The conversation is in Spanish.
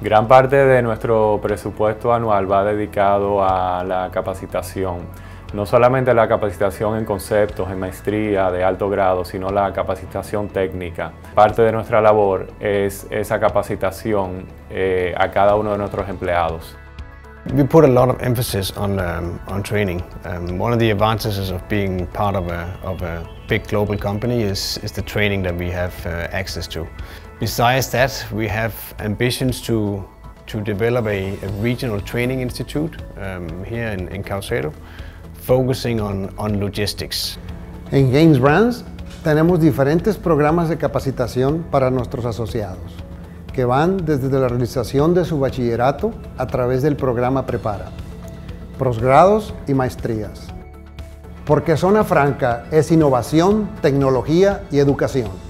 Gran parte de nuestro presupuesto anual va dedicado a la capacitación. No solamente la capacitación en conceptos, en maestría de alto grado, sino la capacitación técnica. Parte de nuestra labor es esa capacitación eh, a cada uno de nuestros empleados. We put a lot of emphasis on, um, on training. Um, one of the advantages of being part of a, of a big global company is, is the training that we have uh, access to. Besides that, we have ambitions to, to develop a, a regional training institute um, here in, in Caucedo, focusing on, on logistics. En Games Brands tenemos diferentes programas de capacitación para nuestros asociados. Van desde la realización de su bachillerato a través del programa Prepara, posgrados y maestrías. Porque Zona Franca es innovación, tecnología y educación.